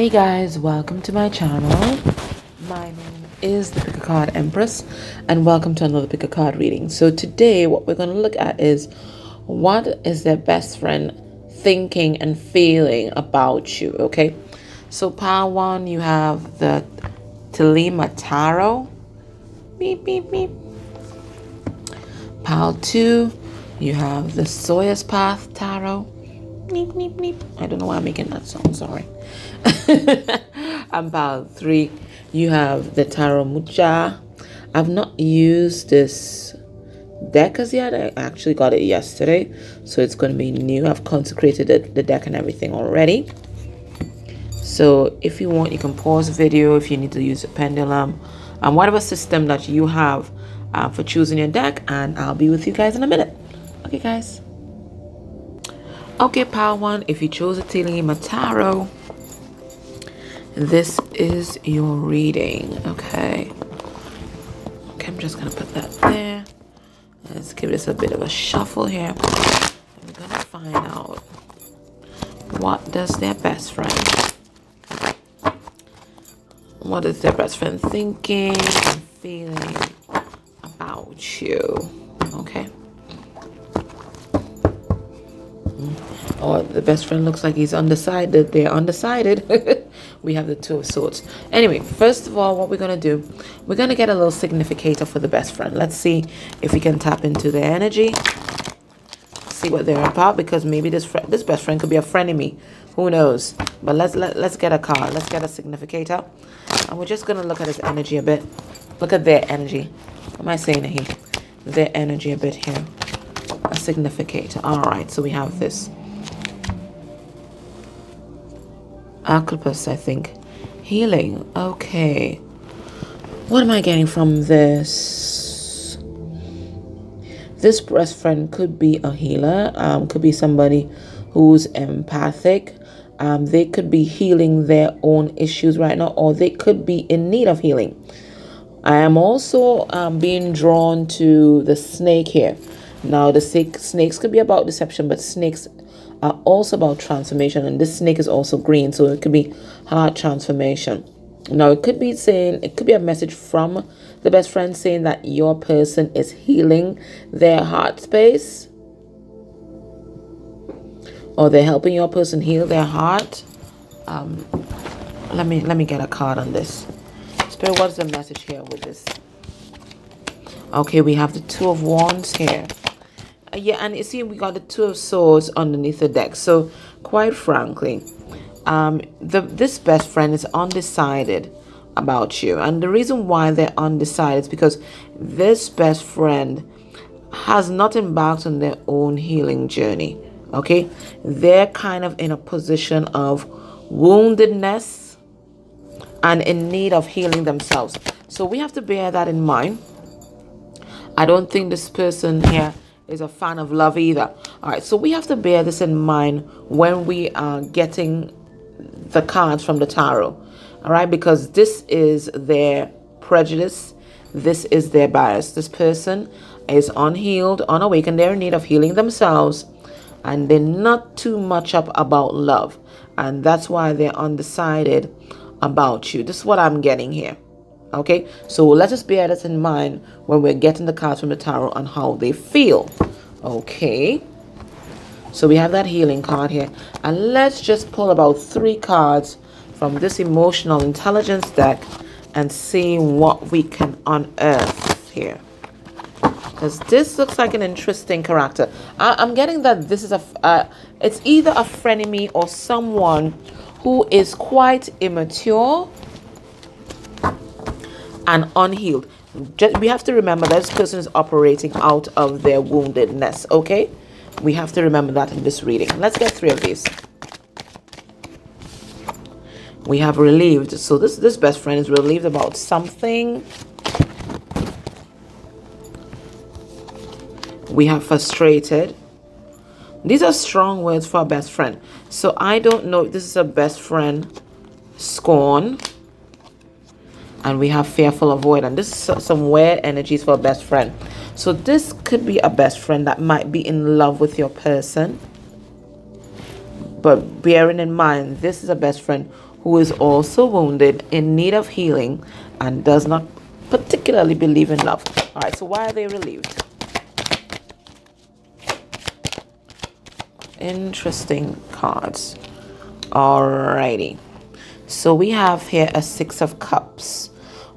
Hey guys, welcome to my channel. My name is the Pick a Card Empress and welcome to another Pick a Card reading. So today what we're going to look at is what is their best friend thinking and feeling about you, okay? So pile 1 you have the Thelema Tarot. Beep beep beep. Pile 2 you have the Sawyer's Path Tarot. Beep beep beep. I don't know why I'm making that sound, sorry. about three you have the tarot mucha. I've not used this deck as yet. I actually got it yesterday so it's going to be new. I've consecrated the, the deck and everything already. So if you want you can pause the video if you need to use a pendulum and whatever system that you have uh, for choosing your deck and i'll be with you guys in a minute. Okay guys okay power one. If you chose a Thelema Tarot, this is your reading. Okay. Okay i'm just gonna put that there. Let's give this a bit of a shuffle here. We're gonna find out what does their best friend what is their best friend thinking and feeling about you? Okay or the best friend looks like he's undecided they're undecided we have the two of swords. Anyway first of all what we're going to do we're going to get a little significator for the best friend. Let's see if we can tap into their energy. See what they're about because maybe this this best friend could be a me who knows? But let's let, let's get a card. Let's get a significator. And we're just going to look at his energy a bit. Look at their energy. What am i saying here? Their energy a bit here. A significator. All right so we have this Asclepius, I think. Healing. Okay. What am I getting from this? This best friend could be a healer. Um, could be somebody who's empathic. Um, they could be healing their own issues right now, or they could be in need of healing. I am also um, being drawn to the snake here. Now, the snakes could be about deception, but snakes are also about transformation and this snake is also green so it could be heart transformation. Now it could be saying it could be a message from the best friend saying that your person is healing their heart space or they're helping your person heal their heart. Um let me let me get a card on this. Spirit what's the message here with this? Okay we have the two of wands here yeah and you see we got the two of swords underneath the deck. So quite frankly um the this best friend is undecided about you. And the reason why they're undecided is because this best friend has not embarked on their own healing journey okay? They're kind of in a position of woundedness and in need of healing themselves. So we have to bear that in mind. I don't think this person here is a fan of love either. All right, so we have to bear this in mind when we are getting the cards from the tarot. All right, because this is their prejudice, this is their bias. This person is unhealed, unawakened, they're in need of healing themselves, and they're not too much up about love. And that's why they're undecided about you. This is what I'm getting here. Okay, so let us bear this in mind when we're getting the cards from the tarot on how they feel. Okay, so we have that healing card here, and let's just pull about three cards from this emotional intelligence deck and see what we can unearth here. Because this looks like an interesting character. I, am getting that this is a, uh, it's either a frenemy or someone who is quite immature and unhealed. Just, we have to remember that this person is operating out of their woundedness, okay? We have to remember that in this reading. Let's get three of these. We have relieved. So this, this best friend is relieved about something. We have frustrated. These are strong words for a best friend. So I don't know if this is a best friend scorn and we have fearful avoid and this is some weird energies for a best friend so this could be a best friend that might be in love with your person but bearing in mind this is a best friend who is also wounded, in need of healing, and does not particularly believe in love. All right, so why are they relieved? Interesting cards. Alrighty. So we have here a Six of Cups.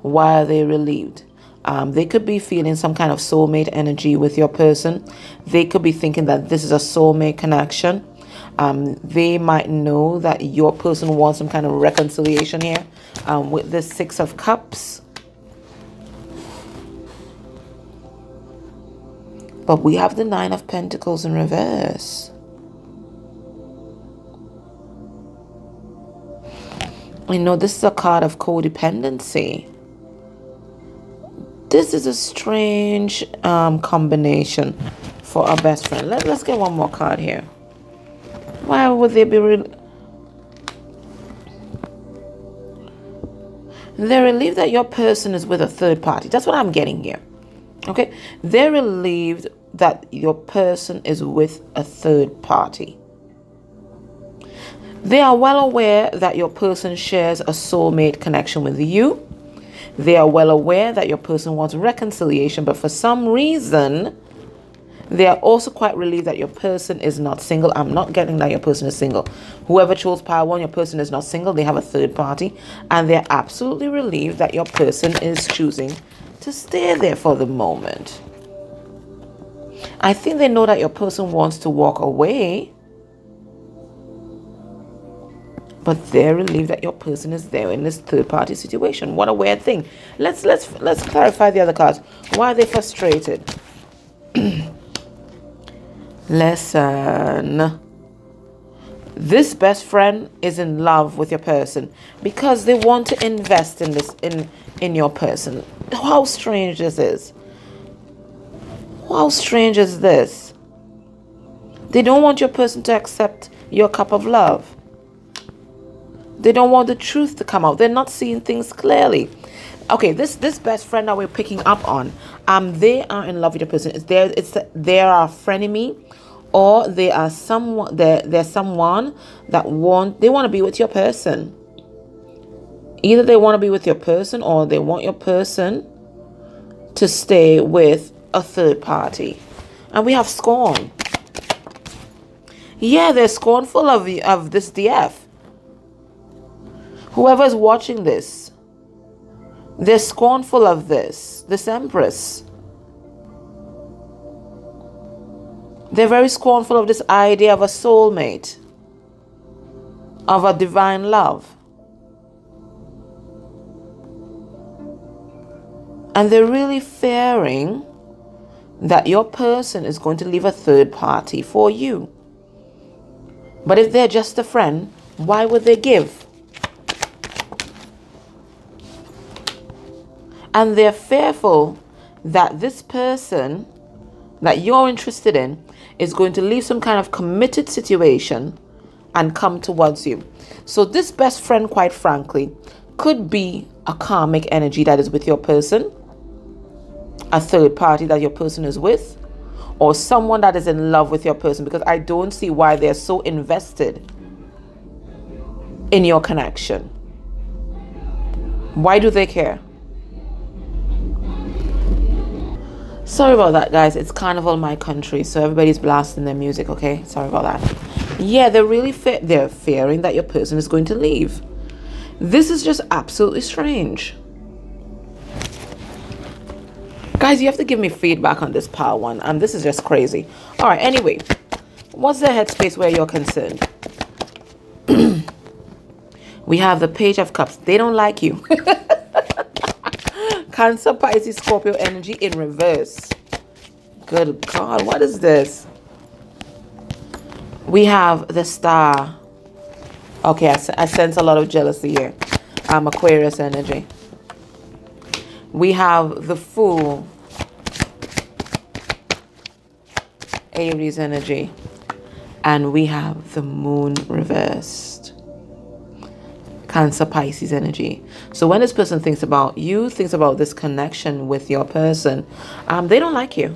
Why are they relieved? Um, they could be feeling some kind of soulmate energy with your person. They could be thinking that this is a soulmate connection. Um, they might know that your person wants some kind of reconciliation here um, with the Six of Cups. But we have the Nine of Pentacles in reverse. You know, this is a card of codependency. This is a strange um, combination for our best friend. Let, let's get one more card here. Why would they be... Re They're relieved that your person is with a third party. That's what I'm getting here. Okay? They're relieved that your person is with a third party. They are well aware that your person shares a soulmate connection with you. They are well aware that your person wants reconciliation, but for some reason, they are also quite relieved that your person is not single. I'm not getting that your person is single. Whoever chose power one, your person is not single. They have a third party, and they're absolutely relieved that your person is choosing to stay there for the moment. I think they know that your person wants to walk away but they're relieved that your person is there in this third party situation. What a weird thing. Let's let's let's clarify the other cards. Why are they frustrated? Listen. This best friend is in love with your person because they want to invest in this in in your person. How strange this is. How strange is this? They don't want your person to accept your cup of love they don't want the truth to come out. They're not seeing things clearly. Okay, this this best friend that we're picking up on, um, they are in love with the person. It's there. It's they are a frenemy, or they are someone. They're they're someone that want they want to be with your person. Either they want to be with your person, or they want your person to stay with a third party. And we have scorn. Yeah, they're scornful of of this DF Whoever is watching this, they're scornful of this, this empress. They're very scornful of this idea of a soulmate, of a divine love. And they're really fearing that your person is going to leave a third party for you. But if they're just a friend, why would they give? And they're fearful that this person that you're interested in is going to leave some kind of committed situation and come towards you. So, this best friend, quite frankly, could be a karmic energy that is with your person, a third party that your person is with, or someone that is in love with your person because I don't see why they're so invested in your connection. Why do they care? Sorry about that, guys. It's Carnival My Country, so everybody's blasting their music, okay? Sorry about that. Yeah, they're really fe- they're fearing that your person is going to leave. This is just absolutely strange. Guys, you have to give me feedback on this power one. Um, this is just crazy. All right, anyway. What's the headspace where you're concerned? we have the Page of Cups. They don't like you. Cancer, Pisces, Scorpio energy in reverse. Good God, what is this? We have the star. Okay, I, I sense a lot of jealousy here. Um, Aquarius energy. We have the Fool. Aries energy. And we have the Moon reversed. Cancer Pisces energy. So when this person thinks about you, thinks about this connection with your person, um, they don't like you.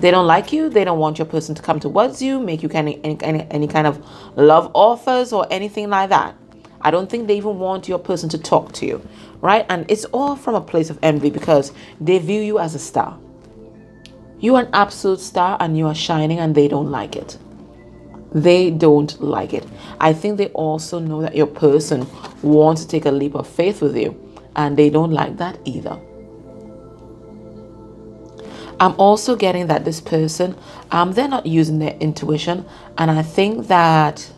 They don't like you. They don't want your person to come towards you, make you any, any, any kind of love offers or anything like that. I don't think they even want your person to talk to you, right? And it's all from a place of envy because they view you as a star. You are an absolute star and you are shining and they don't like it. They don't like it. I think they also know that your person wants to take a leap of faith with you and they don't like that either. I'm also getting that this person, um, they're not using their intuition, and I think that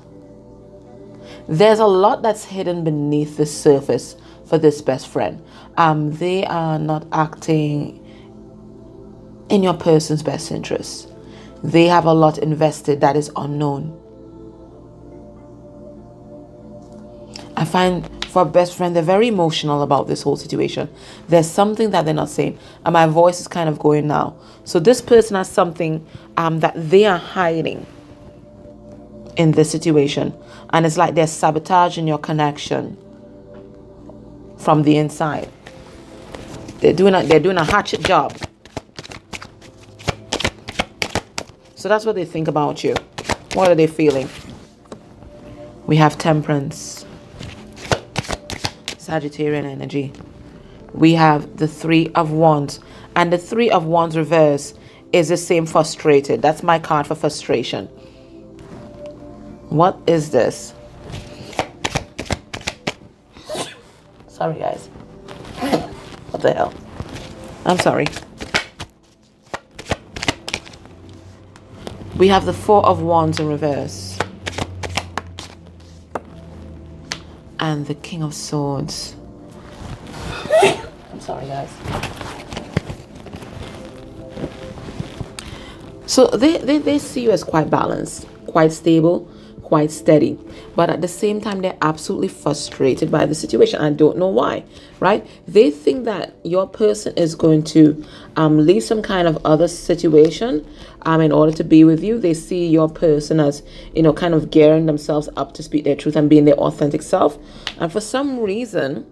there's a lot that's hidden beneath the surface for this best friend. Um, they are not acting in your person's best interest. They have a lot invested that is unknown. I find for a best friend, they're very emotional about this whole situation. There's something that they're not saying, and my voice is kind of going now. So this person has something um, that they are hiding in this situation, and it's like they're sabotaging your connection from the inside. They're doing a, they're doing a hatchet job. So that's what they think about you. What are they feeling? We have temperance. Sagittarian energy. We have the Three of Wands. And the Three of Wands reverse is the same frustrated. That's my card for frustration. What is this? Sorry, guys. What the hell? I'm sorry. We have the Four of Wands in reverse. And the King of Swords. I'm sorry, guys. So they, they, they see you as quite balanced, quite stable, quite steady. But at the same time, they're absolutely frustrated by the situation. I don't know why, right? They think that your person is going to um, leave some kind of other situation um, in order to be with you. They see your person as, you know, kind of gearing themselves up to speak their truth and being their authentic self. And for some reason,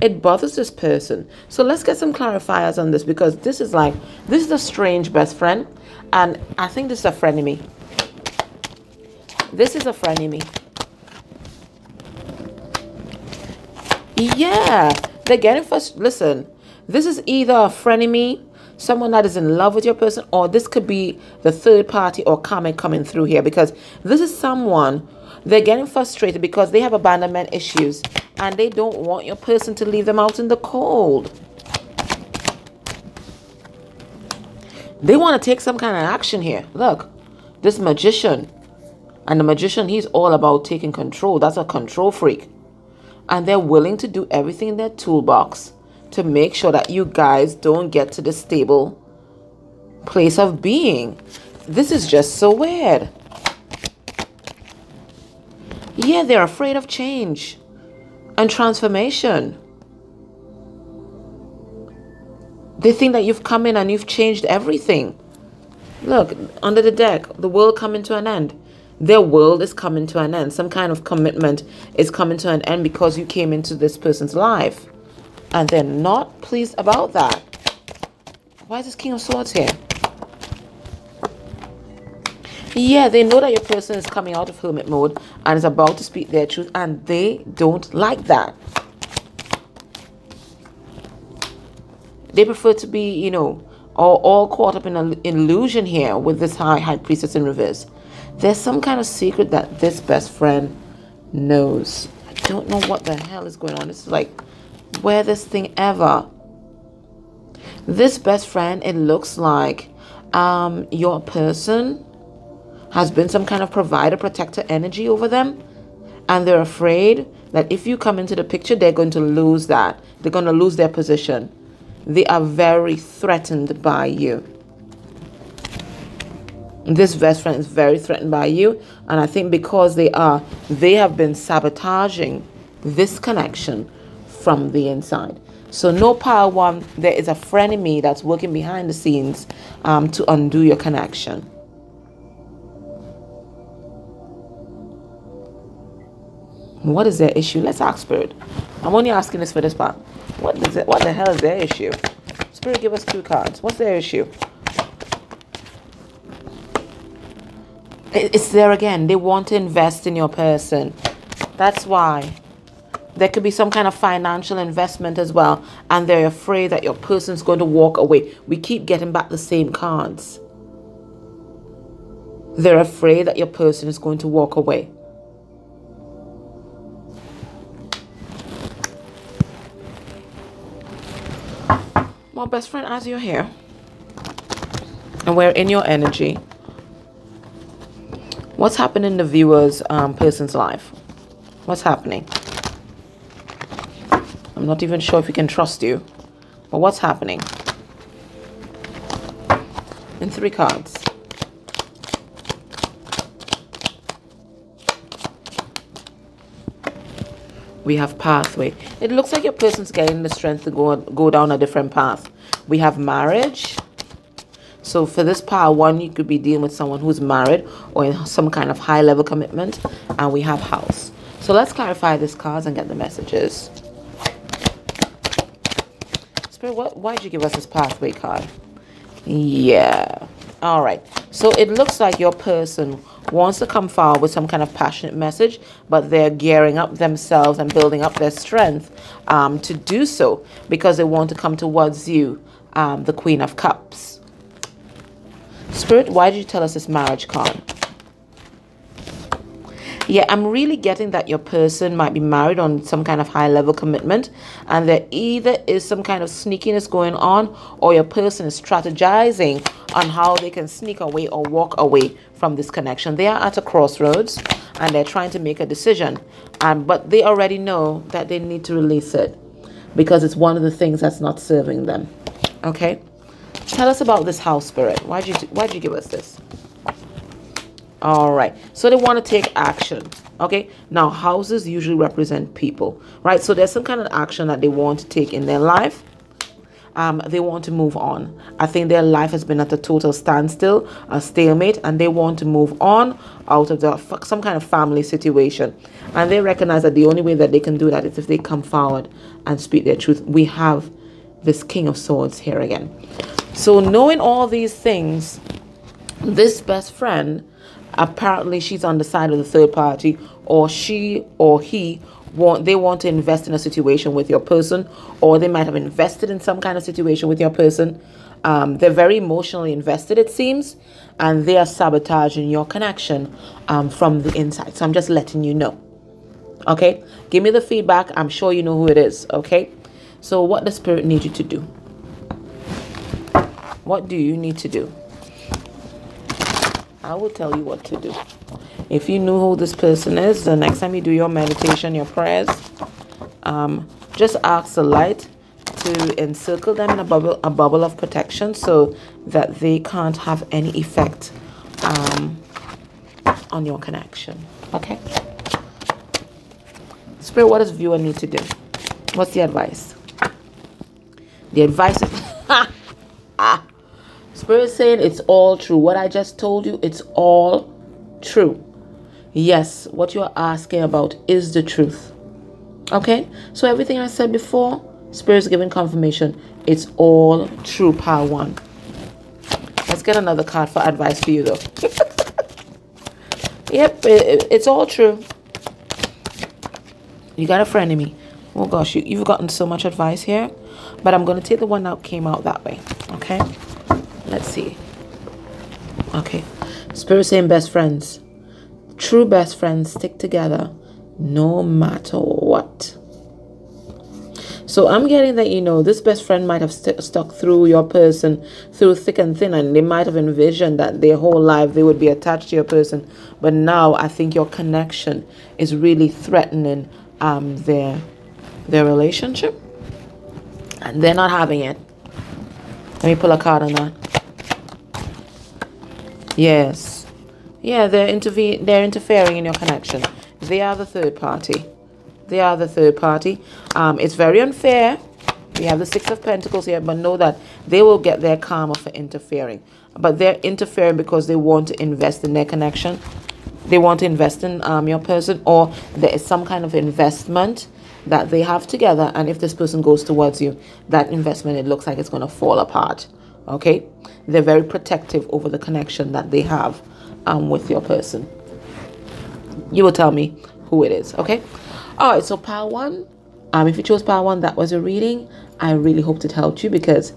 it bothers this person. So let's get some clarifiers on this because this is like, this is a strange best friend. And I think this is a frenemy. This is a frenemy. Yeah, they're getting first. Listen, this is either a frenemy, someone that is in love with your person, or this could be the third party or comment coming through here because this is someone they're getting frustrated because they have abandonment issues and they don't want your person to leave them out in the cold. They want to take some kind of action here. Look, this magician. And the magician, he's all about taking control. That's a control freak and they're willing to do everything in their toolbox to make sure that you guys don't get to the stable place of being. This is just so weird. Yeah, they're afraid of change and transformation. They think that you've come in and you've changed everything. Look, under the deck, the world coming to an end their world is coming to an end. Some kind of commitment is coming to an end because you came into this person's life. And they're not pleased about that. Why is this King of Swords here? Yeah, they know that your person is coming out of hermit mode and is about to speak their truth, and they don't like that. They prefer to be, you know, all, all caught up in an illusion here with this high high priestess in reverse. There's some kind of secret that this best friend knows. I don't know what the hell is going on. It's like, weirdest thing ever. This best friend, it looks like um, your person has been some kind of provider, protector energy over them. And they're afraid that if you come into the picture, they're going to lose that. They're going to lose their position. They are very threatened by you this best friend is very threatened by you and i think because they are they have been sabotaging this connection from the inside. So no power one there is a frenemy that's working behind the scenes um, to undo your connection. What is their issue? Let's ask spirit. I'm only asking this for this part. What is it what the hell is their issue? Spirit give us two cards. What's their issue it's there again. They want to invest in your person. That's why. there could be some kind of financial investment as well and they're afraid that your person's going to walk away we keep getting back the same cards they're afraid that your person is going to walk away well best friend as you're here and we're in your energy what's happening in the viewer's um, person's life what's happening I'm not even sure if we can trust you. But what's happening? In three cards. We have pathway. It looks like your person's getting the strength to go, go down a different path. We have marriage. So for this power one, you could be dealing with someone who's married or in some kind of high level commitment. And we have house. So let's clarify this cards and get the messages. Spirit, what, why did you give us this pathway card? Yeah. All right. So it looks like your person wants to come forward with some kind of passionate message, but they're gearing up themselves and building up their strength um, to do so because they want to come towards you, um, the Queen of Cups. Spirit, why did you tell us this marriage card? yeah, I'm really getting that your person might be married on some kind of high level commitment, and there either is some kind of sneakiness going on, or your person is strategizing on how they can sneak away or walk away from this connection. They are at a crossroads and they're trying to make a decision, um, but they already know that they need to release it because it's one of the things that's not serving them. Okay, tell us about this house spirit. Why'd you why'd you give us this? all right so they want to take action okay? Now houses usually represent people right? So there's some kind of action that they want to take in their life. Um, they want to move on. I think their life has been at a total standstill a stalemate and they want to move on out of the some kind of family situation. And they recognize that the only way that they can do that is if they come forward and speak their truth. We have this king of swords here again so knowing all these things this best friend apparently she's on the side of the third party or she or he want they want to invest in a situation with your person or they might have invested in some kind of situation with your person. Um, they're very emotionally invested it seems and they are sabotaging your connection um, from the inside. So i'm just letting you know. Okay? Give me the feedback. I'm sure you know who it is. Okay? So what the spirit needs you to do what do you need to do I will tell you what to do. If you know who this person is, the next time you do your meditation, your prayers, um, just ask the light to encircle them in a bubble, a bubble of protection so that they can't have any effect um, on your connection. Okay? Spirit, what does viewer need to do? What's the advice? The advice is... Spirit saying it's all true. What I just told you, it's all true. Yes, what you're asking about is the truth. Okay? So everything I said before, Spirit's giving confirmation. It's all true, power one. Let's get another card for advice for you though. yep, it, it's all true. You got a friend in me. Oh gosh, you, you've gotten so much advice here. But I'm going to take the one that came out that way. Okay? Let's see. Okay. Spirit saying best friends. True best friends stick together no matter what. So I'm getting that, you know, this best friend might have st stuck through your person through thick and thin, and they might have envisioned that their whole life they would be attached to your person. But now I think your connection is really threatening um, their, their relationship, and they're not having it. Let me pull a card on that. Yes. Yeah, they're interve they're interfering in your connection. They are the third party. They are the third party. Um, it's very unfair. We have the Six of Pentacles here, but know that they will get their karma for interfering. But they're interfering because they want to invest in their connection. They want to invest in um, your person or there is some kind of investment that they have together. And if this person goes towards you, that investment, it looks like it's going to fall apart okay they're very protective over the connection that they have um, with your person you will tell me who it is okay all right so power one Um, if you chose pile one, that was a reading. I really hoped it helped you because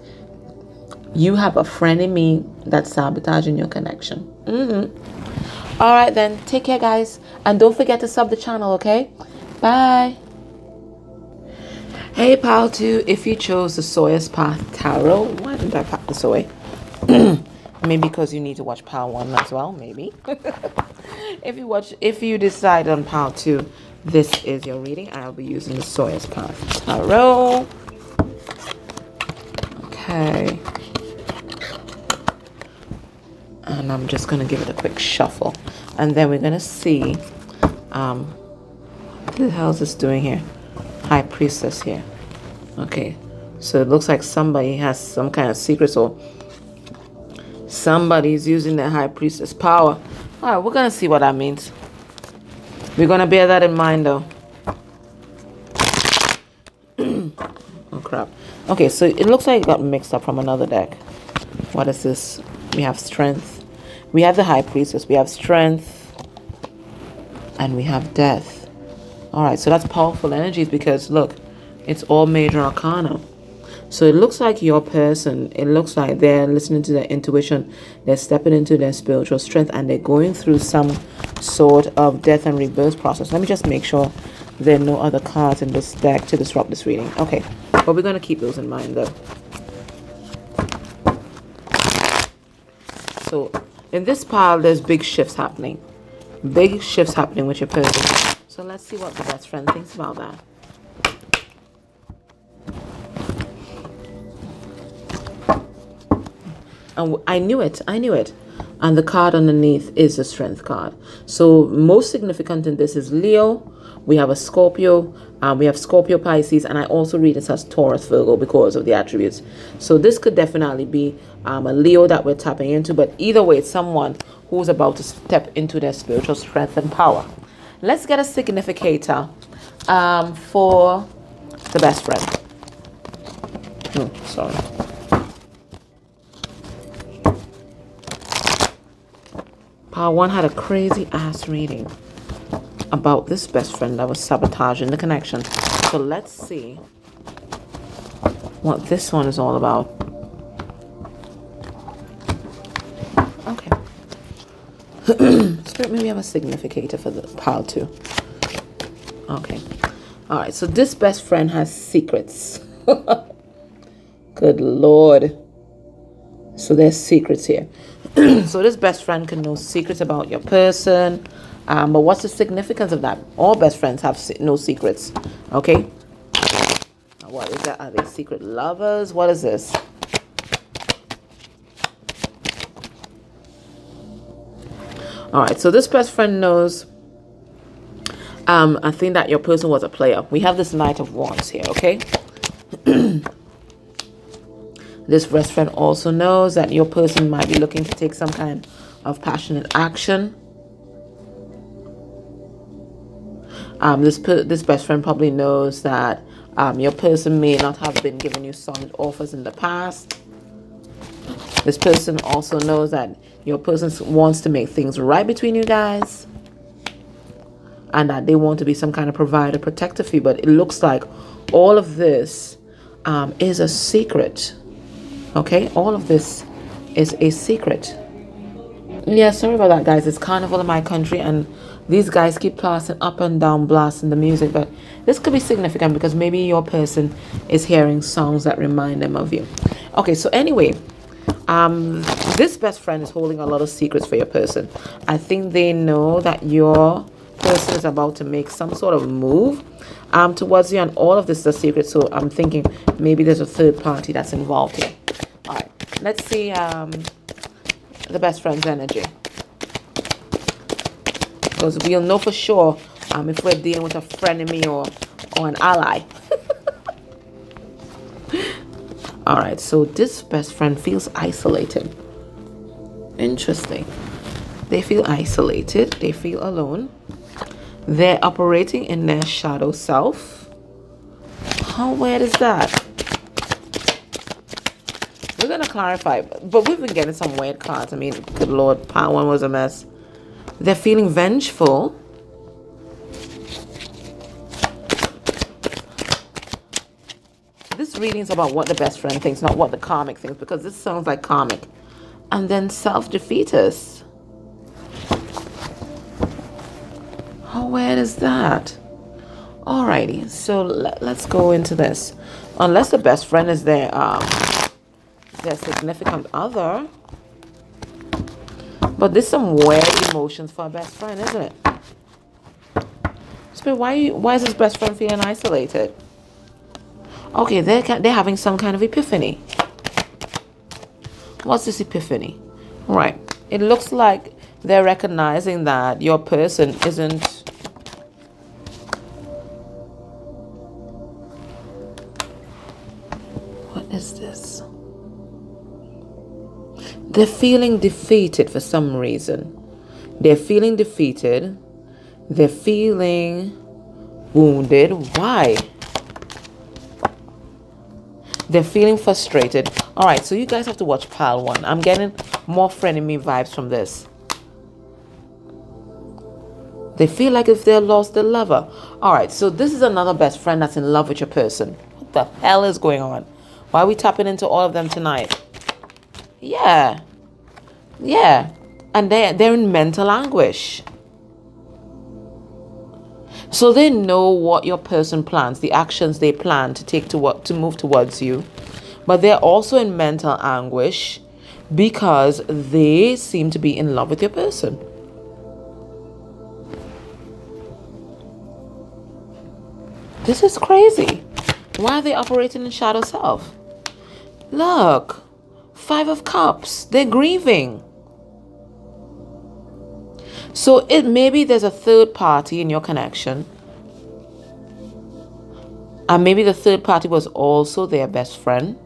you have a friend in me that's sabotaging your connection. Mm-hmm. All right, then. Take care, guys. And don't forget to sub the channel, okay? Bye. Hey, pile two. If you chose the Sawyer's Path Tarot, why didn't I pack this away? maybe because you need to watch pile one as well, maybe. if you watch, if you decide on pile two, this is your reading. I'll be using the Sawyer's Path Tarot. Okay. And I'm just to give it a quick shuffle. And then we're to see um, what the hell is this doing here? Priestess here. Okay. So it looks like somebody has some kind of secrets or somebody's using the High Priestess power. All right, we're going to see what that means. We're going to bear that in mind though. oh crap. Okay, so it looks like it got mixed up from another deck. What is this? We have strength. We have the high priestess. We have strength. And we have death. Alright, so that's powerful energies because look, it's all major arcana. So it looks like your person, it looks like they're listening to their intuition, they're stepping into their spiritual strength, and they're going through some sort of death and rebirth process. Let me just make sure there are no other cards in this deck to disrupt this reading. Okay, but we're going to keep those in mind though. So in this pile, there's big shifts happening. Big shifts happening with your person. So let's see what the best friend thinks about that. And I knew it. I knew it. And the card underneath is the strength card. So most significant in this is Leo. We have a Scorpio. Um, we have Scorpio Pisces. And I also read this as Taurus Virgo because of the attributes. So this could definitely be um, a Leo that we're tapping into. But either way, it's someone who's about to step into their spiritual strength and power. Let's get a significator um, for the best friend. Oh, sorry. Part one had a crazy ass reading about this best friend that was sabotaging the connection. So let's see what this one is all about. Spirit, maybe have a significator for the pile too. Okay. All right. So this best friend has secrets. Good Lord. So there's secrets here. so this best friend can know secrets about your person. Um, but what's the significance of that? All best friends have no secrets. Okay. What is that? Are they secret lovers? What is this? All right. So this best friend knows. Um, I think that your person was a player. We have this Knight of Wands here. Okay. This best friend also knows that your person might be looking to take some kind of passionate action. Um, this this best friend probably knows that um, your person may not have been giving you solid offers in the past. This person also knows that your person wants to make things right between you guys. And that they want to be some kind of provider, protector for you. But it looks like all of this um, is a secret Okay, all of this is a secret. Yeah, sorry about that, guys. It's carnival in my country, and these guys keep passing up and down, blasting the music. But this could be significant because maybe your person is hearing songs that remind them of you. Okay, so anyway, um, this best friend is holding a lot of secrets for your person. I think they know that your person is about to make some sort of move um, towards you, and all of this is a secret. So I'm thinking maybe there's a third party that's involved here. All right, let's see um, the best friend's energy. Because we'll know for sure um, if we're dealing with a frenemy or, or an ally. All right, so this best friend feels isolated. Interesting. They feel isolated. They feel alone. They're operating in their shadow self. How weird is that? We're going to clarify, but we've been getting some weird cards. I mean, good lord, part one was a mess. They're feeling vengeful. This reading is about what the best friend thinks, not what the karmic thinks, because this sounds like karmic. And then self-defeatist. How weird is that? Alrighty, so let, us go into this. Unless the best friend is their um, their significant other. But there's some weird emotions for a best friend, isn't it? Spirit, why why is this best friend feeling isolated? Okay, they're they're having some kind of epiphany. What's this epiphany? Right. It looks like they're recognizing that your person isn't What is this? They're feeling defeated for some reason. They're feeling defeated they're feeling wounded. Why? They're feeling frustrated. All right, so you guys have to watch pile one. I'm getting more frenemy vibes from this. They feel like if they lost their lover. All right, so this is another best friend that's in love with your person. What the hell is going on? Why are we tapping into all of them tonight? Yeah. Yeah. And they they're in mental anguish. So they know what your person plans, the actions they plan to take to work to move towards you. But they're also in mental anguish because they seem to be in love with your person. This is crazy. Why are they operating in shadow self? Look, Five of Cups. They're grieving. So it maybe there's a third party in your connection. And maybe the third party was also their best friend.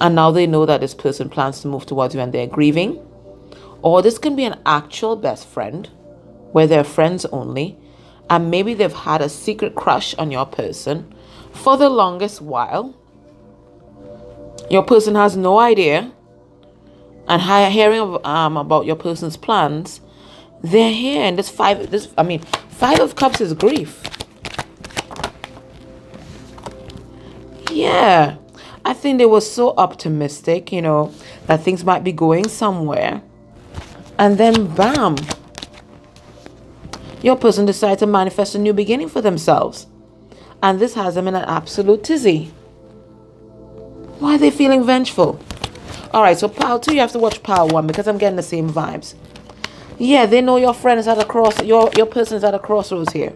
And now they know that this person plans to move towards you and they're grieving. Or this can be an actual best friend where they're friends only. And maybe they've had a secret crush on your person for the longest while. Your person has no idea and hearing um, about your person's plans, they're here. And this five, this I mean, five of cups is grief. Yeah, I think they were so optimistic, you know, that things might be going somewhere, and then bam, your person decided to manifest a new beginning for themselves, and this has them in an absolute tizzy. Why are they feeling vengeful? All right, so pile two, you have to watch pile one because I'm getting the same vibes. Yeah, they know your friend is at a cross, your, your person is at a crossroads here.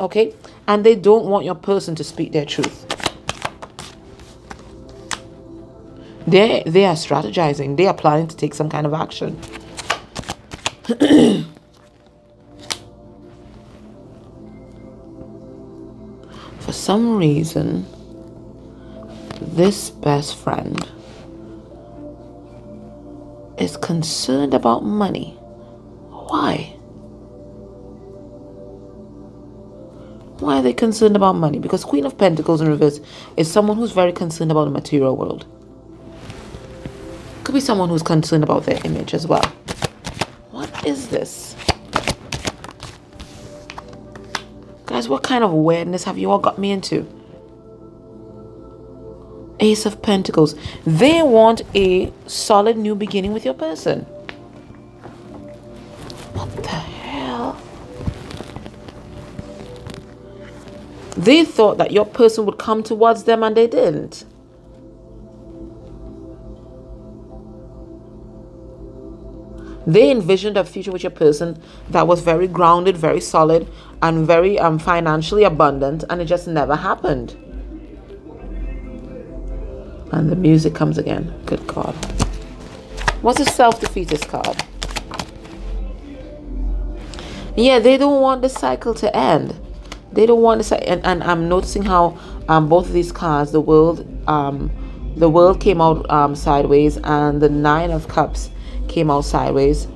Okay? And they don't want your person to speak their truth. They, they are strategizing. They are planning to take some kind of action. For some reason, this best friend is concerned about money. Why? Why are they concerned about money? Because Queen of Pentacles in reverse is someone who's very concerned about the material world. Could be someone who's concerned about their image as well. What is this? Guys, what kind of weirdness have you all got me into? Ace of Pentacles. They want a solid new beginning with your person. What the hell? They thought that your person would come towards them and they didn't. They envisioned a future with your person that was very grounded, very solid, and very um, financially abundant, and it just never happened. And the music comes again. Good God. What's a self-defeatist card? Yeah, they don't want the cycle to end. They don't want to and, and I'm noticing how um both of these cards, the world um the world came out um sideways and the nine of cups came out sideways.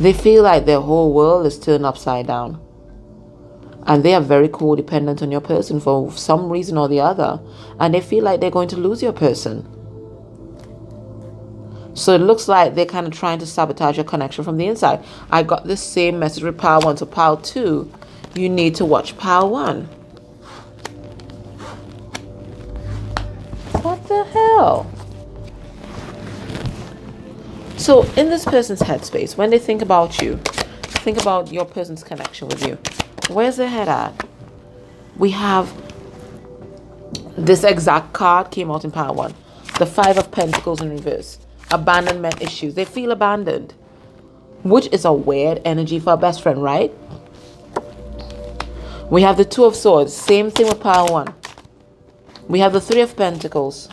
They feel like their whole world is turned upside down and they are very codependent on your person for some reason or the other and they feel like they're going to lose your person so it looks like they're kind of trying to sabotage your connection from the inside i got this same message with power one to power two you need to watch pile one. What the hell? So, in this person's headspace, when they think about you, think about your person's connection with you. Where's the head at? We have this exact card came out in pile one. The Five of Pentacles in reverse. Abandonment issues. They feel abandoned. Which is a weird energy for a best friend, right? We have the Two of Swords. Same thing with pile one. We have the Three of Pentacles.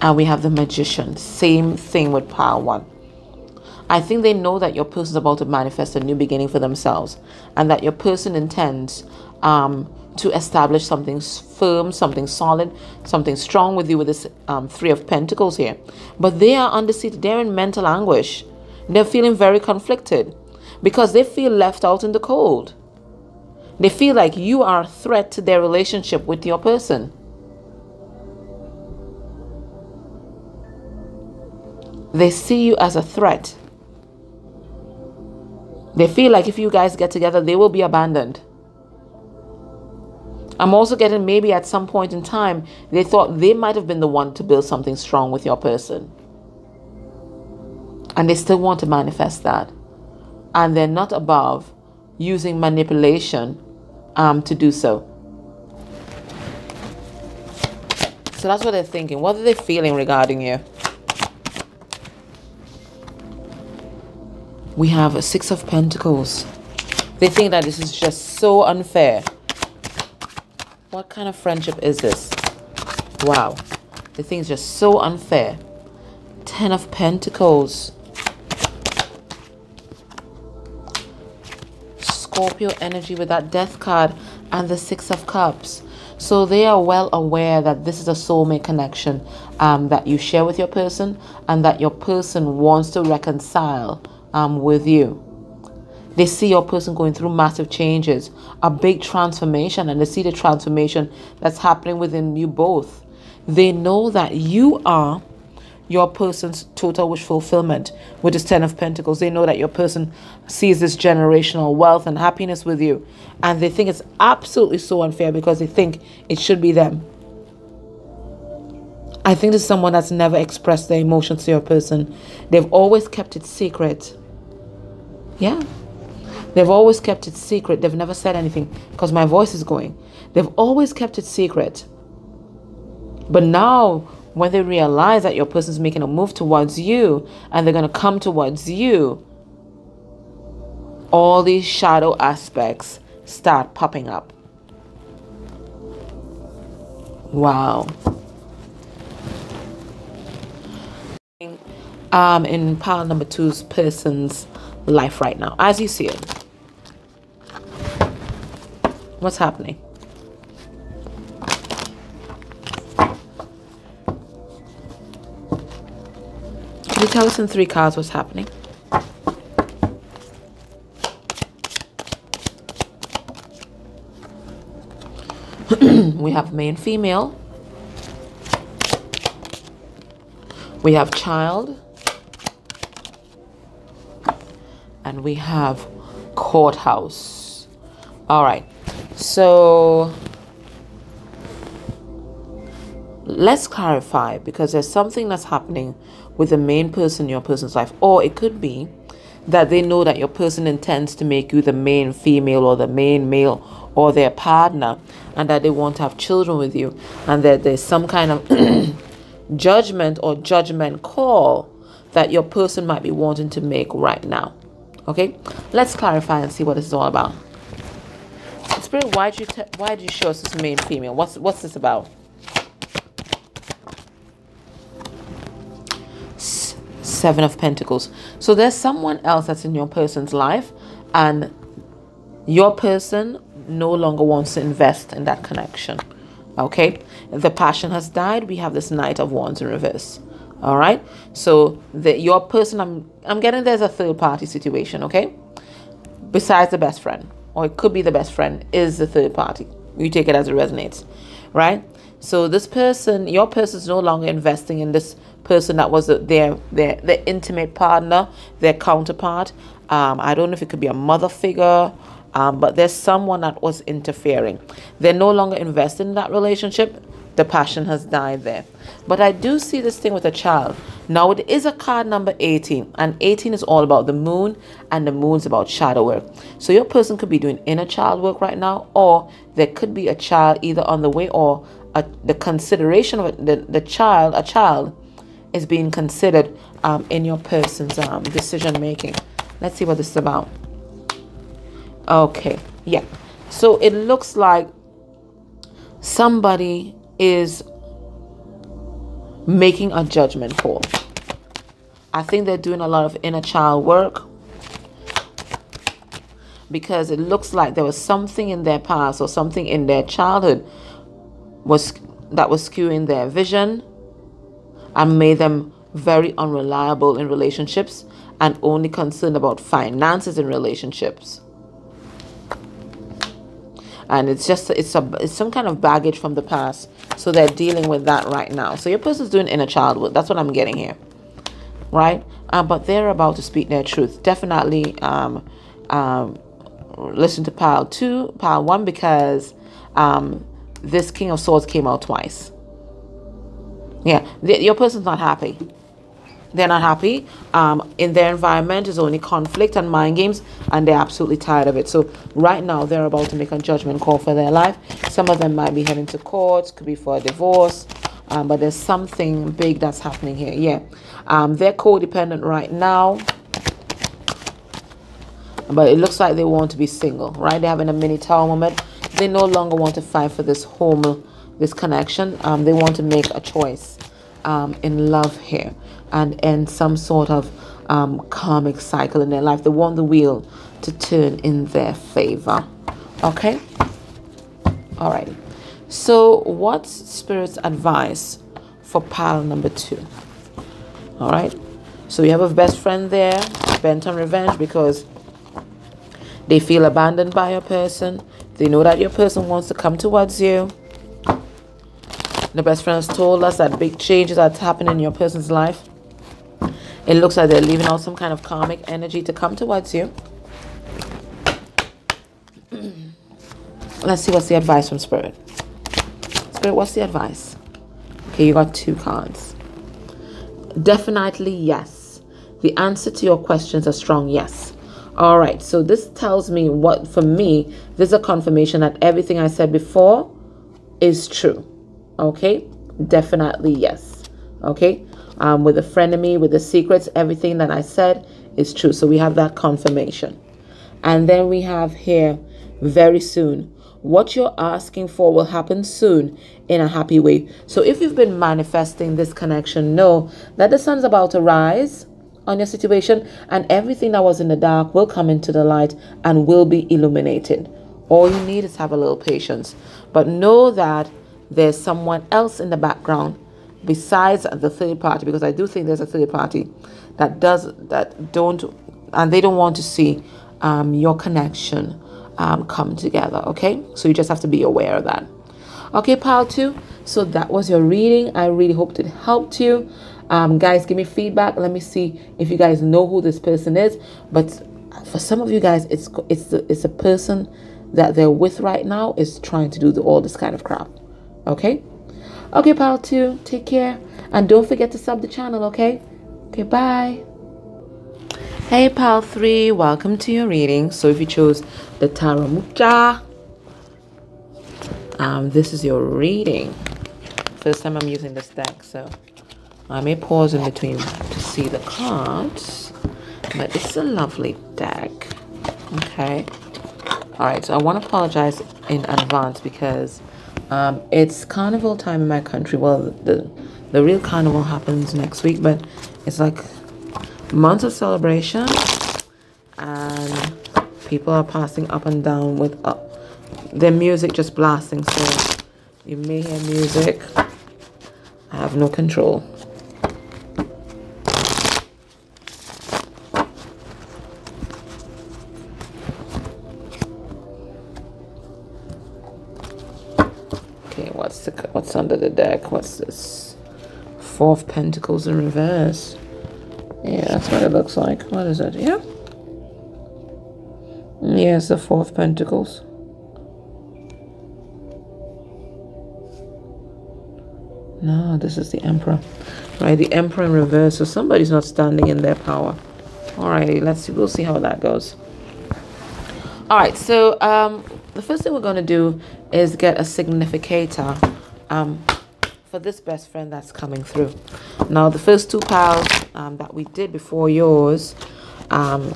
And we have the Magician. Same thing with pile one. I think they know that your person is about to manifest a new beginning for themselves and that your person intends um, to establish something firm, something solid, something strong with you with this um, Three of Pentacles here. But they are undeceived. They're in mental anguish. They're feeling very conflicted because they feel left out in the cold. They feel like you are a threat to their relationship with your person. They see you as a threat. They feel like if you guys get together, they will be abandoned. I'm also getting maybe at some point in time, they thought they might have been the one to build something strong with your person. And they still want to manifest that. And they're not above using manipulation um, to do so. So that's what they're thinking. What are they feeling regarding you? We have a Six of Pentacles. They think that this is just so unfair. What kind of friendship is this? Wow. The thing's just so unfair. Ten of Pentacles. Scorpio energy with that death card and the Six of Cups. So they are well aware that this is a soulmate connection um, that you share with your person and that your person wants to reconcile um, with you. They see your person going through massive changes, a big transformation, and they see the transformation that's happening within you both. They know that you are your person's total wish fulfillment with this Ten of Pentacles. They know that your person sees this generational wealth and happiness with you. And they think it's absolutely so unfair because they think it should be them. I think this is someone that's never expressed their emotions to your person. They've always kept it secret. Yeah. They've always kept it secret. They've never said anything because my voice is going. They've always kept it secret. But now, when they realize that your person's making a move towards you and they're going to come towards you, all these shadow aspects start popping up. Wow. Um, in pile number two's person's life right now, as you see it. What's happening? Can you tell us in three cards what's happening? we have male female. We have child. And we have courthouse. All right. So let's clarify because there's something that's happening with the main person in your person's life, or it could be that they know that your person intends to make you the main female or the main male or their partner, and that they want to have children with you, and that there's some kind of judgment or judgment call that your person might be wanting to make right now. Okay, let's clarify and see what this is all about. Spirit, why did you why did you show us this main female? What's what's this about? S Seven of Pentacles. So there's someone else that's in your person's life, and your person no longer wants to invest in that connection. Okay, the passion has died. We have this Knight of Wands in reverse. All right, so the your person, I'm I'm getting there's a third party situation. Okay, besides the best friend or it could be the best friend, is the third party. You take it as it resonates, right? So this person, your person is no longer investing in this person that was their their their intimate partner, their counterpart, Um, I don't know if it could be a mother figure, um, but there's someone that was interfering. They're no longer invested in that relationship. The passion has died there. But I do see this thing with a child. Now it is a card number 18, and 18 is all about the moon, and the moon's about shadow work. So your person could be doing inner child work right now, or there could be a child either on the way or a, the consideration of the, the child, a child is being considered um, in your person's um, decision making. Let's see what this is about. Okay, yeah. So it looks like somebody is making a judgment call. I think they're doing a lot of inner child work because it looks like there was something in their past or something in their childhood was that was skewing their vision and made them very unreliable in relationships and only concerned about finances in relationships and it's just it's a it's some kind of baggage from the past. So they're dealing with that right now. So your person's doing inner child childhood. That's what i'm getting here. Right? Uh, but they're about to speak their truth. Definitely um, um, listen to pile two pile one because um, this king of swords came out twice. Yeah. Your person's not happy they're not happy. Um, in their environment is only conflict and mind games and they're absolutely tired of it. So right now they're about to make a judgment call for their life. Some of them might be heading to court could be for a divorce um, but there's something big that's happening here. Yeah. Um, they're codependent right now but it looks like they want to be single right? They're having a mini tower moment. They no longer want to fight for this home this connection. Um, they want to make a choice um, in love here and end some sort of um, karmic cycle in their life. They want the wheel to turn in their favor. Okay? All right. So, what's Spirit's advice for pile number two? All right. So, you have a best friend there, bent on revenge because they feel abandoned by your person. They know that your person wants to come towards you. The best friend has told us that big changes are happening in your person's life. It looks like they're leaving out some kind of karmic energy to come towards you. Let's see what's the advice from Spirit. Spirit, what's the advice? Okay, you got two cards. Definitely yes. The answer to your questions are strong yes. All right, so this tells me what, for me, this is a confirmation that everything I said before is true. Okay, definitely yes. Okay, um, with the frenemy, with the secrets, everything that I said is true. So we have that confirmation. And then we have here very soon. What you're asking for will happen soon in a happy way. So if you've been manifesting this connection, know that the sun's about to rise on your situation and everything that was in the dark will come into the light and will be illuminated. All you need is have a little patience. But know that there's someone else in the background besides the third party because i do think there's a third party that does that don't and they don't want to see um, your connection um, come together okay? So you just have to be aware of that. Okay pile two. So that was your reading. I really hoped it helped you. Um, guys give me feedback. Let me see if you guys know who this person is. But for some of you guys it's it's the, it's a person that they're with right now is trying to do the, all this kind of crap okay Okay, pile two, take care. And don't forget to sub the channel, okay? Okay, bye. Hey, pile three, welcome to your reading. So if you chose the Tarot Mucha, um, this is your reading. First time I'm using this deck, so I may pause in between to see the cards. But it's a lovely deck. Okay. Alright, so I want to apologize in advance because um, it's carnival time in my country. Well, the the real carnival happens next week, but it's like months of celebration, and people are passing up and down with uh, their music just blasting. So you may hear music. I have no control. What's under the deck? What's this? Four of Pentacles in reverse. Yeah, that's what it looks like. What is it? Yeah. Yes, the Four of Pentacles. No, this is the Emperor. Right, the Emperor in reverse. So somebody's not standing in their power. Alrighty, let's see. We'll see how that goes. Alright, so um, the first thing we're going to do is get a significator um, for this best friend that's coming through. Now, the first two piles um, that we did before yours, um,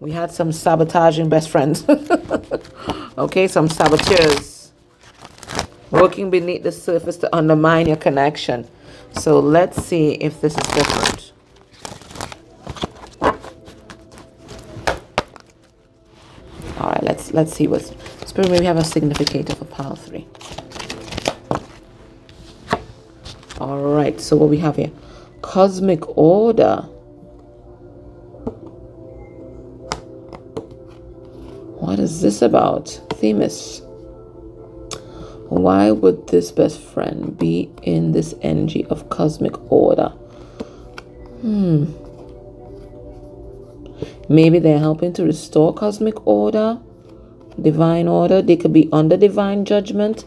we had some sabotaging best friends. okay, some saboteurs working beneath the surface to undermine your connection. So let's see if this is different. All right, let's let's see what's spirit. Maybe we have a significator for pile three. All right, so what we have here, cosmic order. What is this about, Themis? Why would this best friend be in this energy of cosmic order? Hmm. Maybe they're helping to restore cosmic order, divine order. They could be under divine judgment.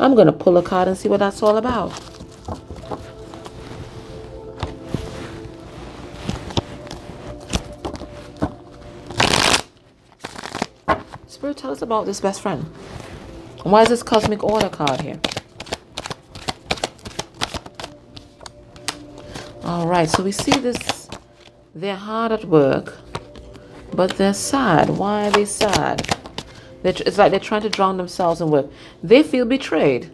I'm going to pull a card and see what that's all about. Tell us about this best friend. Why is this cosmic order card here? All right, so we see this. They're hard at work, but they're sad. Why are they sad? They're, it's like they're trying to drown themselves in work. They feel betrayed.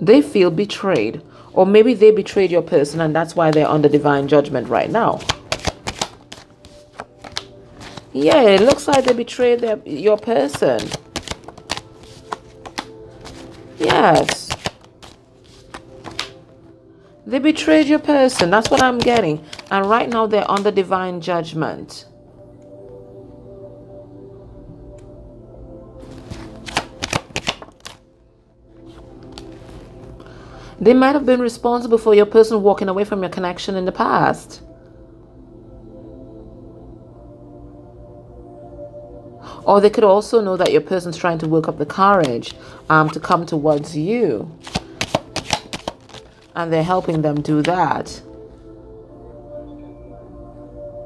They feel betrayed. Or maybe they betrayed your person and that's why they're under divine judgment right now. Yeah, it like they betrayed their, your person. Yes. They betrayed your person. That's what I'm getting. And right now they're under divine judgment. They might have been responsible for your person walking away from your connection in the past. Or they could also know that your person's trying to work up the courage um, to come towards you. And they're helping them do that.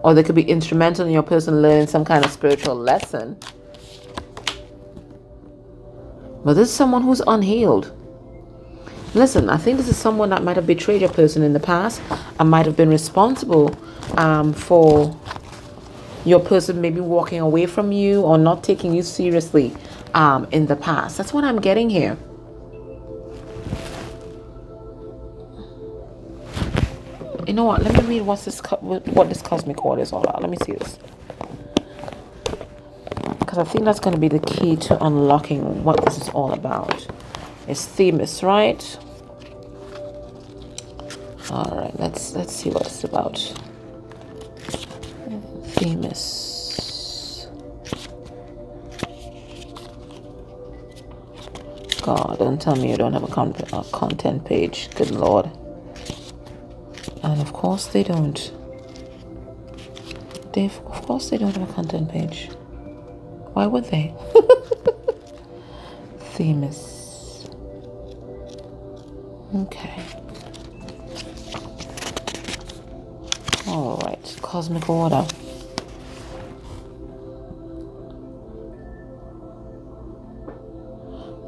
Or they could be instrumental in your person learning some kind of spiritual lesson. But this is someone who's unhealed. Listen, I think this is someone that might have betrayed your person in the past and might have been responsible um, for your person maybe walking away from you or not taking you seriously um, in the past. That's what I'm getting here. You know what? Let me read what's this what this cosmic order is all about. Let me see this. Because I think that's going to be the key to unlocking what this is all about. It's Themis, right? All right, let's let's see what it's about Themis. God, don't tell me you don't have a, con a content page. Good Lord. And of course they don't. They, of course they don't have a content page. Why would they? Themis. Okay. All right, cosmic order.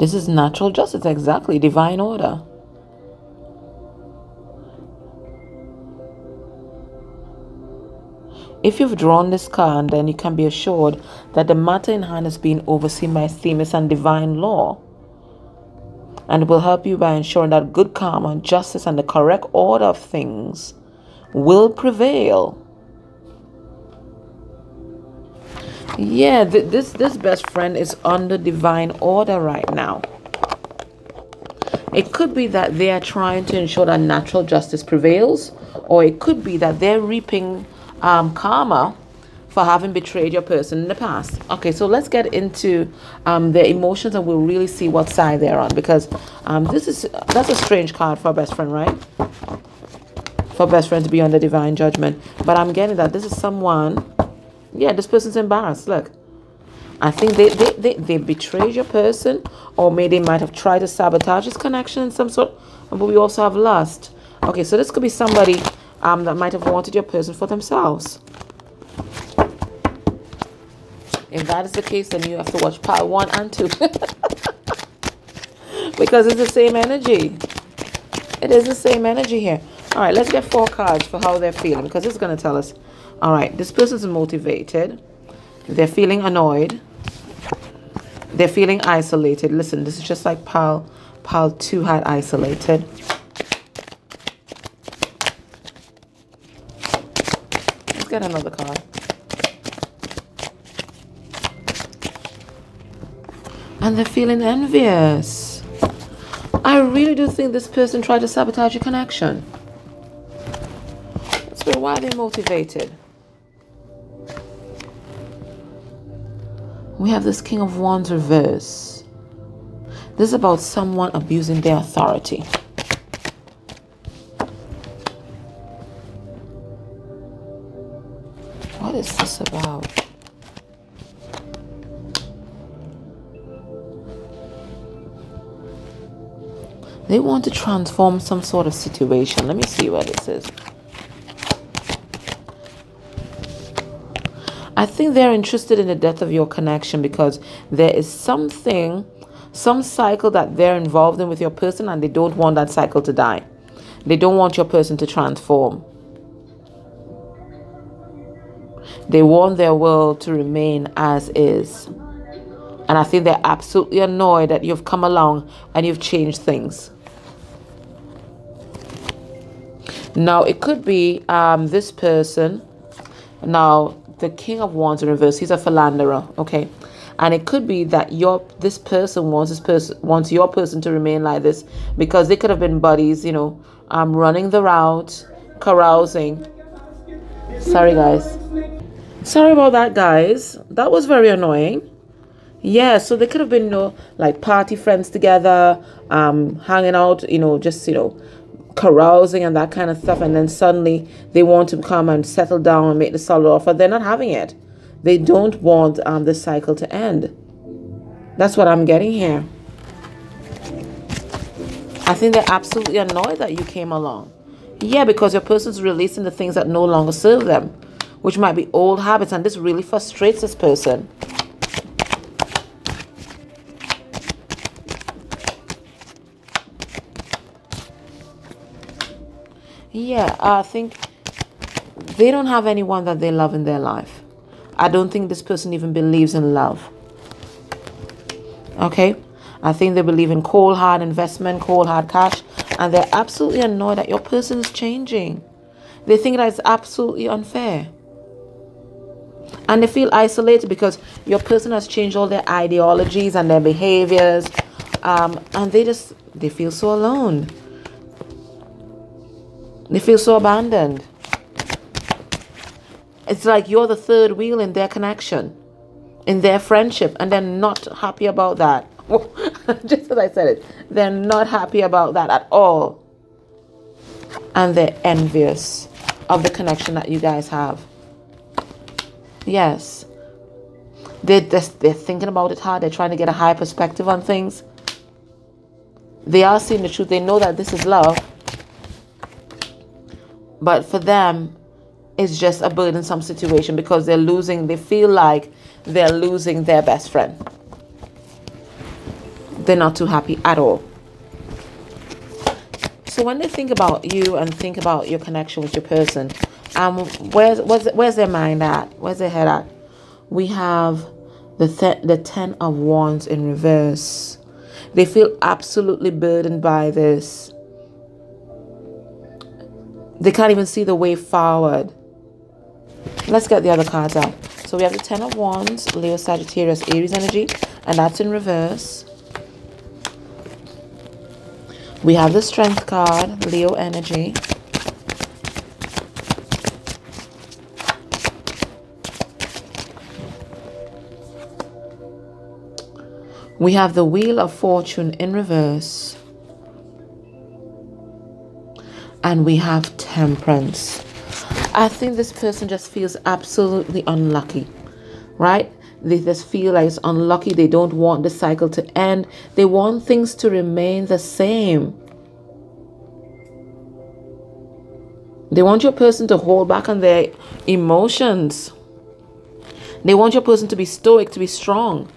This is natural justice, exactly, divine order. If you've drawn this card, then you can be assured that the matter in hand is being overseen by Themis and divine law. And it will help you by ensuring that good karma, justice, and the correct order of things will prevail. Yeah, th this this best friend is under divine order right now. It could be that they are trying to ensure that natural justice prevails, or it could be that they're reaping um, karma for having betrayed your person in the past. Okay, so let's get into um, their emotions and we'll really see what side they're on because um, this is that's a strange card for a best friend, right? For best friend to be under divine judgment. But I'm getting that this is someone Yeah, this person's embarrassed. Look. I think they, they, they, they betrayed your person or maybe they might have tried to sabotage this connection in some sort. But we also have lust. Okay, so this could be somebody um, that might have wanted your person for themselves. If that is the case, then you have to watch part one and two. because it's the same energy. It is the same energy here. All right, let's get four cards for how they're feeling because it's going to tell us. All right, this person's motivated. They're feeling annoyed. They're feeling isolated. Listen, this is just like pile, pile 2 had isolated. Let's get another card. And they're feeling envious. I really do think this person tried to sabotage your connection. So why are they motivated? We have this King of Wands reverse. This is about someone abusing their authority. What is this about? They want to transform some sort of situation. Let me see what this is. I think they're interested in the death of your connection because there is something, some cycle that they're involved in with your person and they don't want that cycle to die. They don't want your person to transform. They want their world to remain as is. And I think they're absolutely annoyed that you've come along and you've changed things. Now, it could be um, this person. Now, the king of wands in reverse he's a philanderer okay? And it could be that your this person wants this person wants your person to remain like this because they could have been buddies you know um running the route carousing. Sorry guys. Sorry about that guys. That was very annoying. Yeah so they could have been you know like party friends together um hanging out you know just you know carousing and that kind of stuff and then suddenly they want to come and settle down and make the solid offer. They're not having it. They don't want um, the cycle to end. That's what i'm getting here. I think they're absolutely annoyed that you came along. Yeah because your person's releasing the things that no longer serve them which might be old habits and this really frustrates this person Yeah, I think they don't have anyone that they love in their life. I don't think this person even believes in love. Okay? I think they believe in cold hard investment, cold hard cash, and they're absolutely annoyed that your person is changing. They think that it's absolutely unfair. And they feel isolated because your person has changed all their ideologies and their behaviors. Um, and they just, they feel so alone. They feel so abandoned. It's like you're the third wheel in their connection, in their friendship, and they're not happy about that. Just as I said it, they're not happy about that at all. And they're envious of the connection that you guys have. Yes. They're, just, they're thinking about it hard. They're trying to get a higher perspective on things. They are seeing the truth. They know that this is love but for them it's just a burdensome situation because they're losing they feel like they're losing their best friend. They're not too happy at all. So when they think about you and think about your connection with your person um where's where's, where's their mind at? Where's their head at? We have the th the ten of wands in reverse. They feel absolutely burdened by this they can't even see the way forward. Let's get the other cards out. So we have the Ten of Wands, Leo, Sagittarius, Aries energy, and that's in reverse. We have the Strength card, Leo energy. We have the Wheel of Fortune in reverse and we have temperance I think this person just feels absolutely unlucky, right? They just feel like it's unlucky. They don't want the cycle to end. They want things to remain the same. They want your person to hold back on their emotions. They want your person to be stoic, to be strong.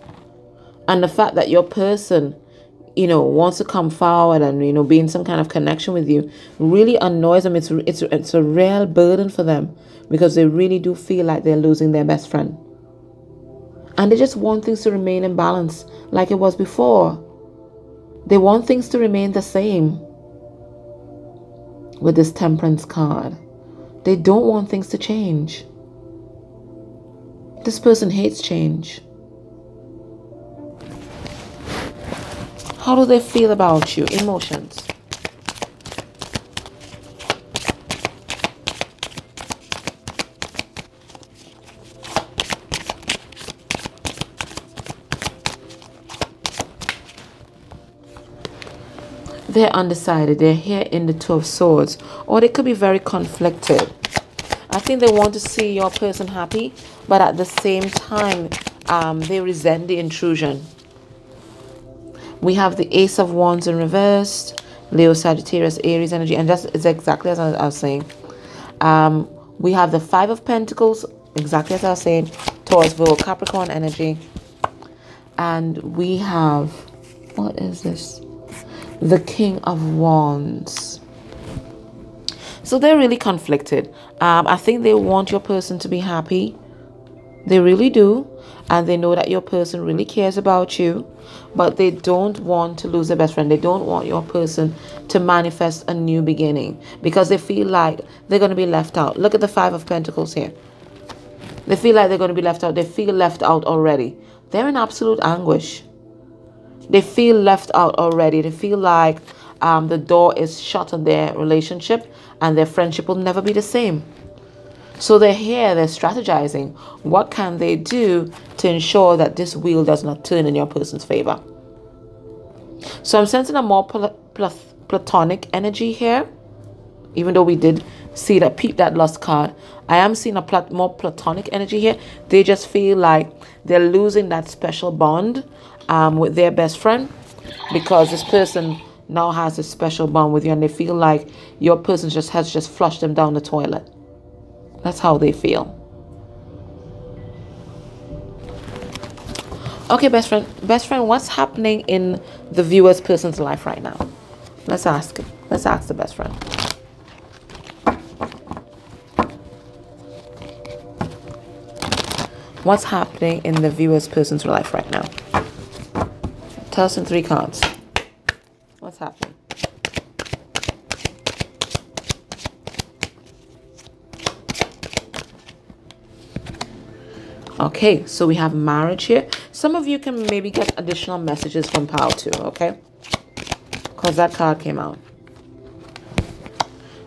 And the fact that your person, you know, wants to come forward and, you know, be in some kind of connection with you really annoys them. It's, it's, it's a real burden for them because they really do feel like they're losing their best friend. And they just want things to remain in balance like it was before. They want things to remain the same with this temperance card. They don't want things to change. This person hates change. How do they feel about you? Emotions. they're undecided. They're here in the Two of Swords. Or they could be very conflicted. I think they want to see your person happy, but at the same time, um, they resent the intrusion. We have the Ace of Wands in reversed, Leo, Sagittarius, Aries energy, and that's is exactly as I was saying. Um, we have the Five of Pentacles, exactly as I was saying, Taurus, Virgo, Capricorn energy. And we have, what is this? the King of Wands. So they're really conflicted. Um, I think they want your person to be happy. They really do. And they know that your person really cares about you. But they don't want to lose their best friend. They don't want your person to manifest a new beginning. Because they feel like they're going to be left out. Look at the Five of Pentacles here. They feel like they're going to be left out. They feel left out already. They're in absolute anguish. They feel left out already. They feel like um, the door is shut on their relationship and their friendship will never be the same. So they're here, they're strategizing. What can they do to ensure that this wheel does not turn in your person's favor? So I'm sensing a more pl pl platonic energy here. Even though we did see that peep that lost card, I am seeing a plat more platonic energy here. They just feel like they're losing that special bond um, with their best friend because this person now has a special bond with you and they feel like your person just has just flushed them down the toilet. That's how they feel. Okay, best friend, best friend, what's happening in the viewer's person's life right now? Let's ask. Let's ask the best friend. What's happening in the viewer's person's life right now? Tell us in three cards. What's happening? Okay, so we have marriage here. Some of you can maybe get additional messages from Pile 2, okay? Because that card came out.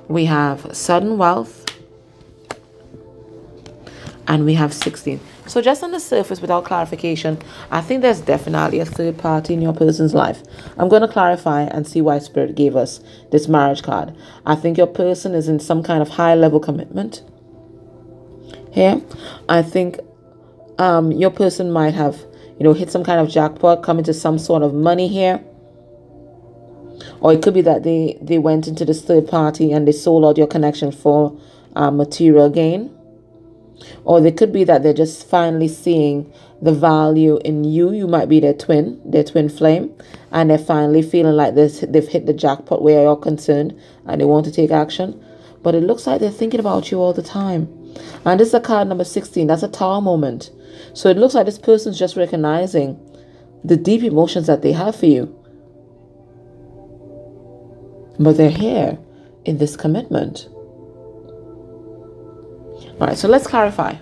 We have sudden wealth. And we have 16. So just on the surface, without clarification, I think there's definitely a third party in your person's life. I'm going to clarify and see why Spirit gave us this marriage card. I think your person is in some kind of high level commitment. Here, I think um, your person might have, you know, hit some kind of jackpot, come into some sort of money here. Or it could be that they, they went into this third party and they sold out your connection for uh, material gain or they could be that they're just finally seeing the value in you. You might be their twin, their twin flame, and they're finally feeling like this they've hit the jackpot where you're concerned and they want to take action. But it looks like they're thinking about you all the time. And this is a card number 16. That's a tower moment. So it looks like this person's just recognizing the deep emotions that they have for you. But they're here in this commitment. All right, so let's clarify.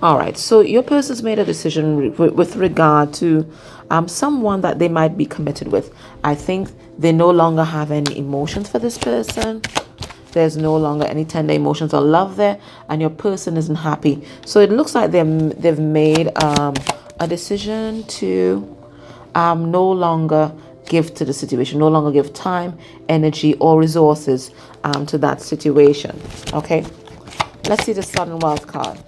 All right, so your person's made a decision with regard to um, someone that they might be committed with. I think they no longer have any emotions for this person. There's no longer any tender emotions or love there, and your person isn't happy. So it looks like they they've made um, a decision to um, no longer give to the situation, no longer give time, energy, or resources um, to that situation. Okay, let's see the sudden wealth card.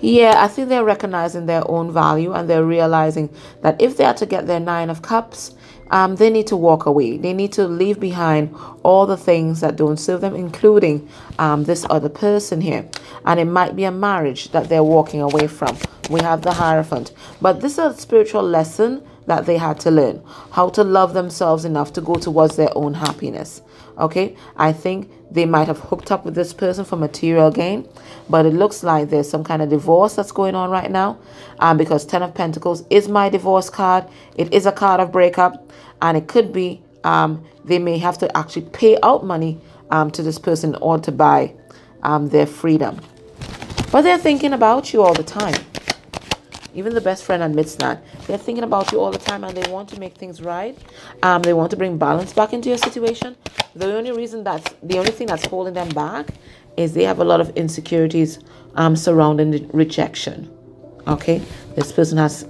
Yeah, I think they're recognizing their own value and they're realizing that if they are to get their Nine of Cups, um, they need to walk away. They need to leave behind all the things that don't serve them, including um, this other person here. And it might be a marriage that they're walking away from. We have the Hierophant. But this is a spiritual lesson that they had to learn how to love themselves enough to go towards their own happiness. Okay, I think they might have hooked up with this person for material gain, but it looks like there's some kind of divorce that's going on right now. Um, because Ten of Pentacles is my divorce card, it is a card of breakup, and it could be um, they may have to actually pay out money um, to this person in order to buy um, their freedom. But they're thinking about you all the time. Even the best friend admits that. They're thinking about you all the time and they want to make things right. Um, they want to bring balance back into your situation. The only reason that's the only thing that's holding them back is they have a lot of insecurities um, surrounding rejection. Okay, this person has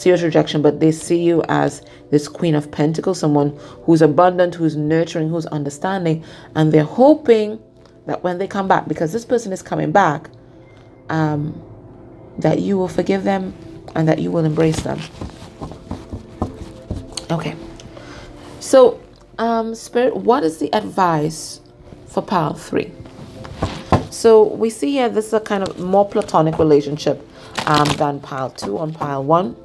serious rejection, but they see you as this Queen of Pentacles, someone who's abundant, who's nurturing, who's understanding, and they're hoping that when they come back, because this person is coming back, um, that you will forgive them and that you will embrace them. Okay. So, um, Spirit, what is the advice for pile three? So we see here this is a kind of more platonic relationship um, than pile two on pile one,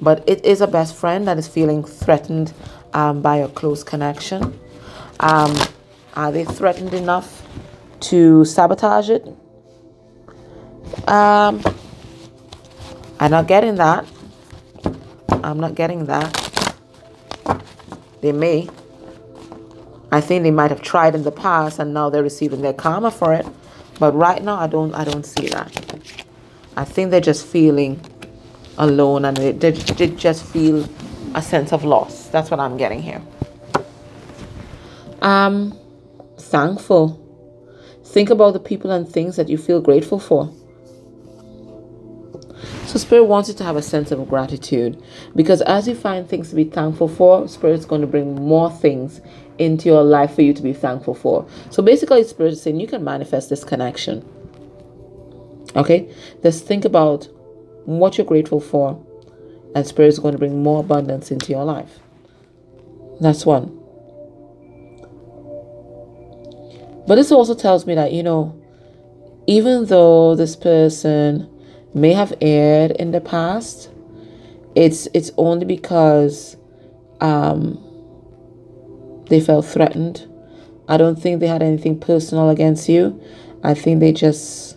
but it is a best friend that is feeling threatened um, by a close connection. Um, are they threatened enough to sabotage it? Um, I'm not getting that. I'm not getting that. They may. I think they might have tried in the past and now they're receiving their karma for it. But right now I don't I don't see that. I think they're just feeling alone and they, they, they just feel a sense of loss. That's what I'm getting here. Um thankful. Think about the people and things that you feel grateful for. So Spirit wants you to have a sense of gratitude because as you find things to be thankful for, Spirit's going to bring more things into your life for you to be thankful for. So basically, Spirit is saying you can manifest this connection. Okay? Just think about what you're grateful for, and Spirit is going to bring more abundance into your life. That's one. But this also tells me that, you know, even though this person may have erred in the past, it's it's only because um, they felt threatened. I don't think they had anything personal against you. I think they just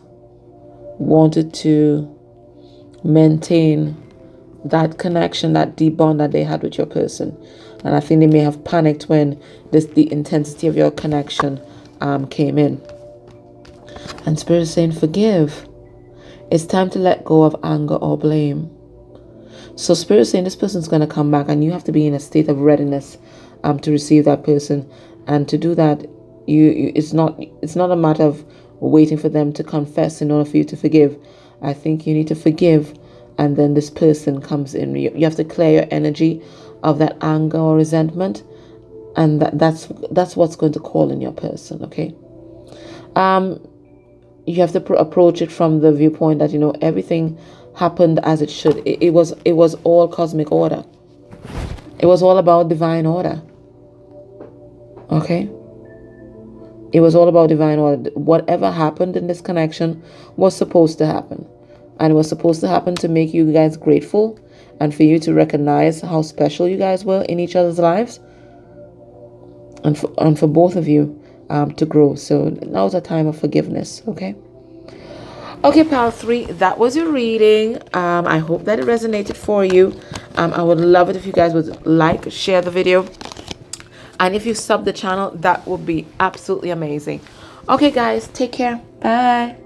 wanted to maintain that connection, that deep bond that they had with your person. And I think they may have panicked when this the intensity of your connection um, came in. And Spirit is saying, forgive. It's time to let go of anger or blame. So Spirit is saying this person's going to come back and you have to be in a state of readiness um, to receive that person. And to do that, you, you it's not it's not a matter of waiting for them to confess in order for you to forgive. I think you need to forgive and then this person comes in. You, have to clear your energy of that anger or resentment and that, that's that's what's going to call in your person, okay? Um you have to pr- approach it from the viewpoint that you know everything happened as it should it, it was it was all cosmic order it was all about divine order okay it was all about divine order whatever happened in this connection was supposed to happen and it was supposed to happen to make you guys grateful and for you to recognize how special you guys were in each other's lives and for, and for both of you um, to grow. So now's a time of forgiveness, okay? Okay, pal three, that was your reading. Um, I hope that it resonated for you. Um, I would love it if you guys would like, share the video. And if you sub the channel, that would be absolutely amazing. Okay, guys, take care. Bye.